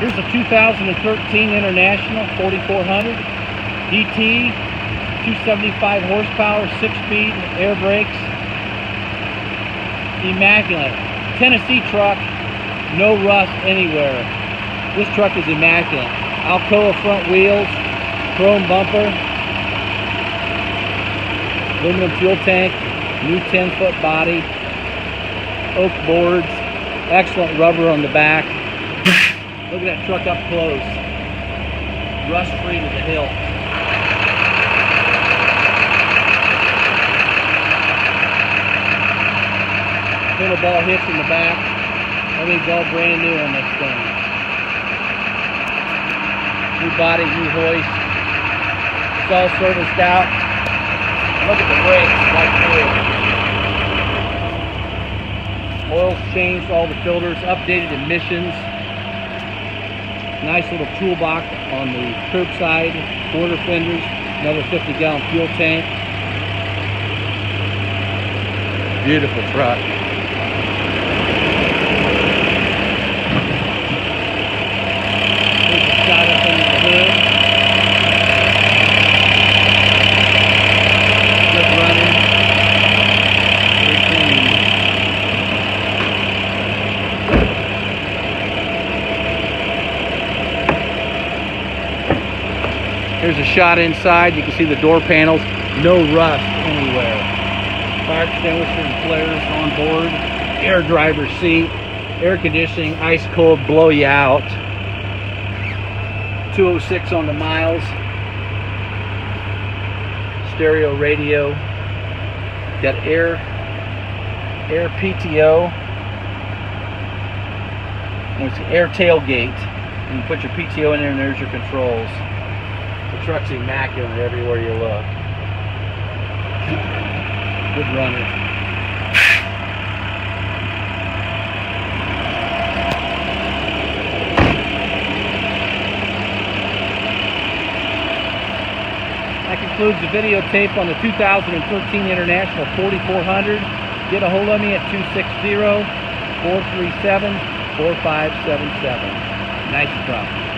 Here's a 2013 International 4400 DT, 275 horsepower, 6-speed, air brakes, immaculate. Tennessee truck, no rust anywhere. This truck is immaculate. Alcoa front wheels, chrome bumper, aluminum fuel tank, new 10 foot body, oak boards, excellent rubber on the back. Look at that truck up close. Rust free to the hilt. Little ball hitch in the back. Everything's all brand new on this thing. New body, new hoist. It's all serviced out. Look at the brakes, like new. Oil's changed, all the filters, updated emissions. Nice little toolbox on the curbside, quarter fenders, another 50 gallon fuel tank. Beautiful truck. Here's a shot up under the hood. Good running. Very clean. Here's a shot inside. You can see the door panels. No rust anywhere. Fire extinguisher and flares on board. Air driver seat. Air conditioning. Ice cold. Blow you out. 206 on the miles. Stereo radio. Got air air PTO. And It's air tailgate. And you put your PTO in there and there's your controls. The truck's immaculate everywhere you look. Good runner. That concludes the videotape on the 2013 International 4400. Get a hold of me at 260-437-4577. Nice truck.